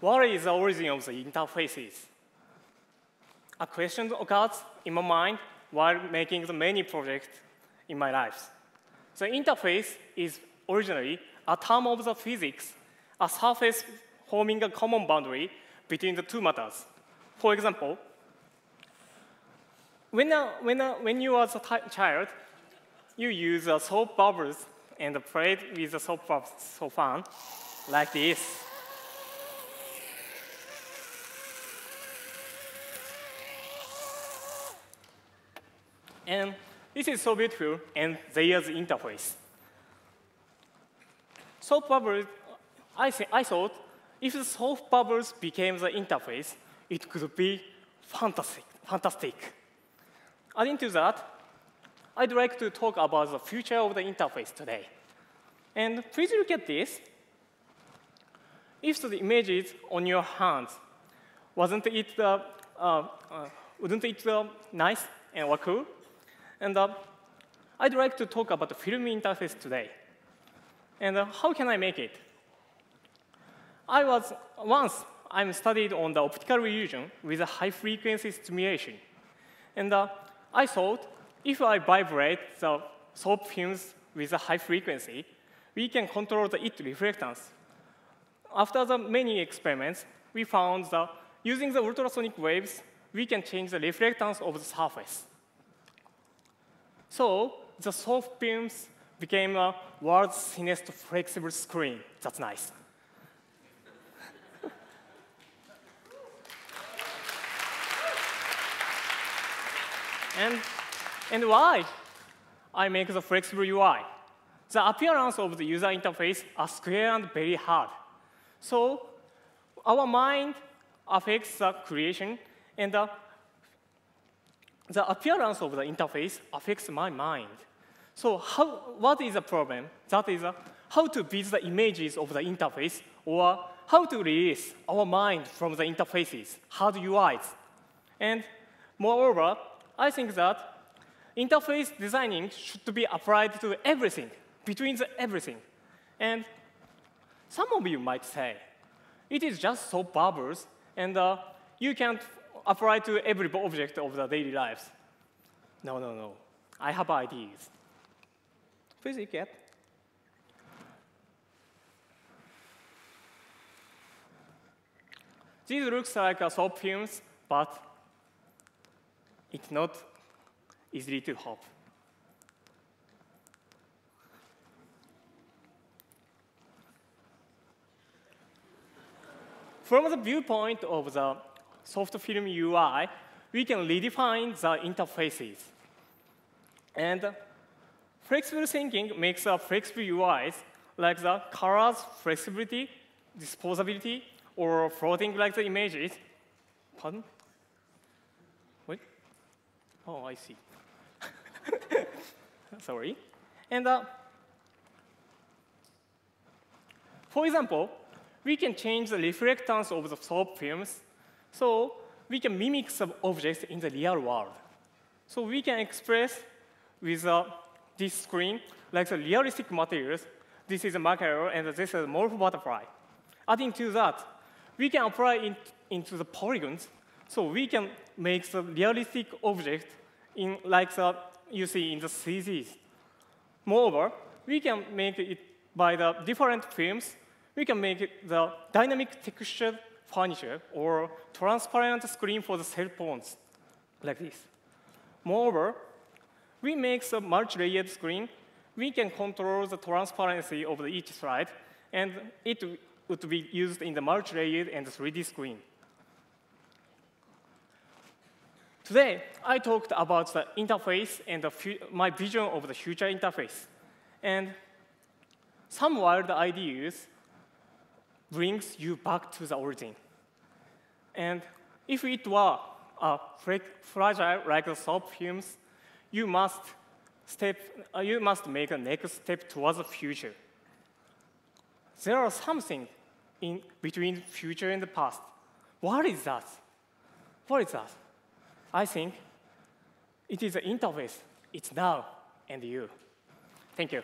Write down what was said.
what is the origin of the interfaces? A question occurs in my mind while making the many projects in my life. The interface is originally a term of the physics, a surface forming a common boundary between the two matters. For example, when, a, when, a, when you are a child, you use uh, soap bubbles and played with the soap bubbles so fun, like this. And this is so beautiful, and there's the interface. Soap bubbles, I, th I thought, if the soap bubbles became the interface, it could be fantastic. fantastic. Adding to that, I'd like to talk about the future of the interface today. And please look at this. If the images on your hands, wasn't it, uh, uh, uh, wouldn't it uh, nice and cool? And uh, I'd like to talk about the film interface today. And uh, how can I make it? I was, once I'm studied on the optical illusion with a high frequency stimulation. And uh, I thought if I vibrate the soap films with a high frequency, we can control the it reflectance. After the many experiments, we found that using the ultrasonic waves, we can change the reflectance of the surface. So the soft films became a world's thinnest flexible screen. That's nice. and, and why I make the flexible UI? The appearance of the user interface are square and very hard. So our mind affects the creation, and the the appearance of the interface affects my mind. So how, what is the problem? That is uh, how to build the images of the interface or how to release our mind from the interfaces, hard UIs. And moreover, I think that interface designing should be applied to everything, between the everything. And some of you might say, it is just soap bubbles, and uh, you can't apply to every object of the daily lives. No, no, no. I have ideas. Please look at. These looks like a soap films, but it's not easily to hop. From the viewpoint of the soft film UI, we can redefine the interfaces. And flexible thinking makes a flexible UIs like the colors, flexibility, disposability, or floating like the images. Pardon? Wait. Oh, I see. Sorry. And uh, for example, we can change the reflectance of the soap films so we can mimic some objects in the real world. So we can express with uh, this screen like the realistic materials. This is a mackerel, and this is a morpho butterfly. Adding to that, we can apply it into the polygons, so we can make the realistic object in like the, you see in the CGs. Moreover, we can make it by the different films. We can make the dynamic texture furniture or transparent screen for the cell phones, like this. Moreover, we make a multi-layered screen. We can control the transparency of each slide, and it would be used in the multi-layered and 3D screen. Today, I talked about the interface and the my vision of the future interface. And some wild ideas brings you back to the origin. And if it were a fragile like soap films, you must, step, uh, you must make a next step towards the future. There are something in between future and the past. What is that? What is that? I think it is the interface. It's now and you. Thank you.